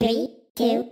Three, two,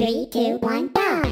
Three, two, one, go!